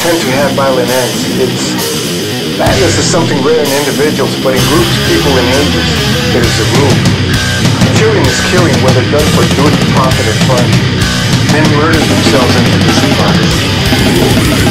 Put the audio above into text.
Tend to have violent ends. It's madness is something rare in individuals, but in groups, people, and ages, it is a rule. Killing is killing, whether done for good, profit, or fun. Men murder themselves into this environment.